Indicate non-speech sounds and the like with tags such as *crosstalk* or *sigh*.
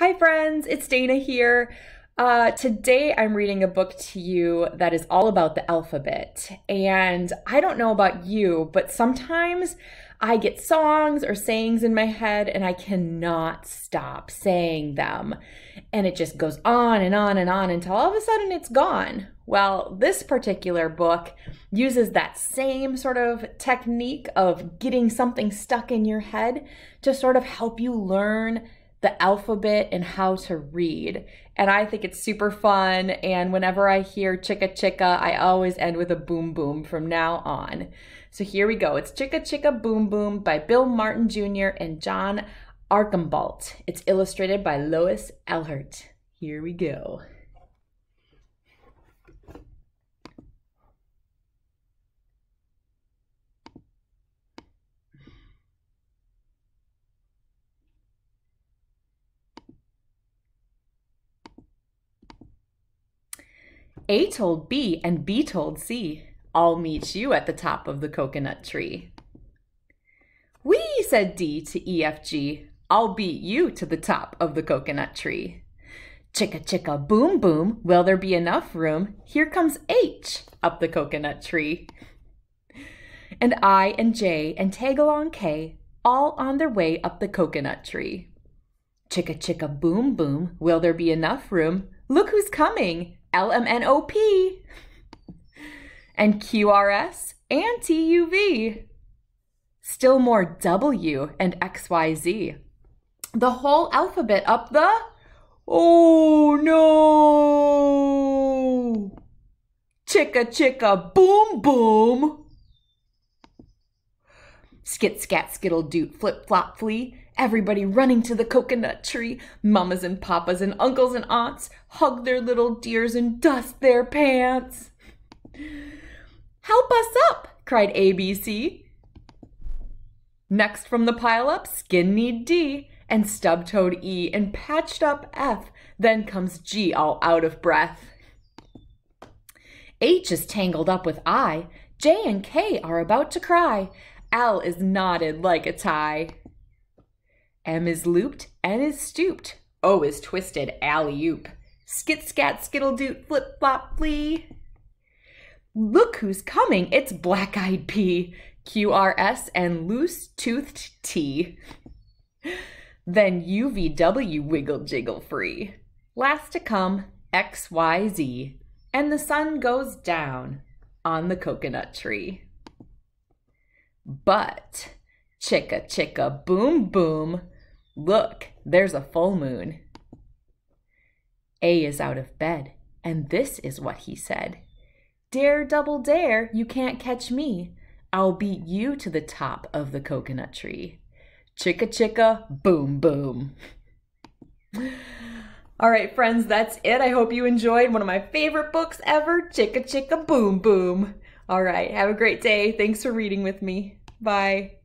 Hi, friends, it's Dana here. Uh, today I'm reading a book to you that is all about the alphabet. And I don't know about you, but sometimes I get songs or sayings in my head and I cannot stop saying them. And it just goes on and on and on until all of a sudden it's gone. Well, this particular book uses that same sort of technique of getting something stuck in your head to sort of help you learn the alphabet and how to read. And I think it's super fun. And whenever I hear chicka chicka, I always end with a boom boom from now on. So here we go. It's Chicka Chicka Boom Boom by Bill Martin Jr. and John Archambault. It's illustrated by Lois Ehlert. Here we go. A told B and B told C, I'll meet you at the top of the coconut tree. We, said D to EFG, I'll beat you to the top of the coconut tree. Chicka chicka boom boom, will there be enough room? Here comes H up the coconut tree. And I and J and tag along K, all on their way up the coconut tree. Chicka chicka boom boom, will there be enough room? Look who's coming! LMNOP and QRS and TUV. Still more W and XYZ. The whole alphabet up the. Oh no! Chicka chicka boom boom. Skit scat skittle doot flip flop flee Everybody running to the coconut tree. Mamas and papas and uncles and aunts hug their little dears and dust their pants. Help us up, cried ABC. Next from the pile up, skin need D and stub toed E and patched up F. Then comes G all out of breath. H is tangled up with I. J and K are about to cry. L is knotted like a tie. M is looped, N is stooped, O is twisted, alley oop. Skit scat skittle doot flip flop flea. Look who's coming, it's black eyed P, QRS, and loose toothed T. Then UVW wiggle jiggle free. Last to come, XYZ, and the sun goes down on the coconut tree. But chicka chicka boom boom Look, there's a full moon. A is out of bed, and this is what he said Dare, double dare, you can't catch me. I'll beat you to the top of the coconut tree. Chicka chicka, boom boom. *laughs* All right, friends, that's it. I hope you enjoyed one of my favorite books ever, Chicka Chicka Boom Boom. All right, have a great day. Thanks for reading with me. Bye.